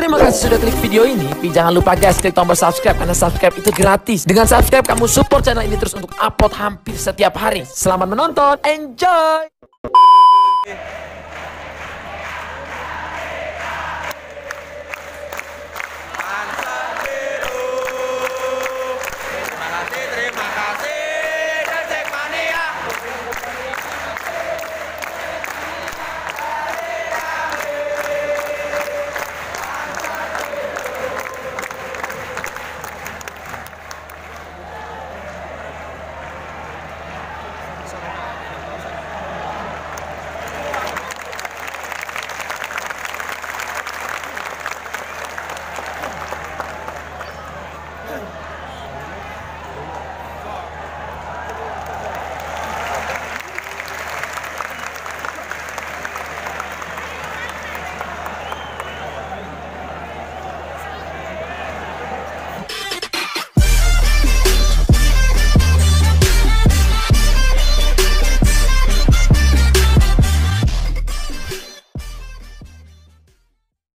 Terima kasih sudah klik video ini. Tapi jangan lupa guys klik tombol subscribe karena subscribe itu gratis. Dengan subscribe kamu support channel ini terus untuk upload hampir setiap hari. Selamat menonton. Enjoy.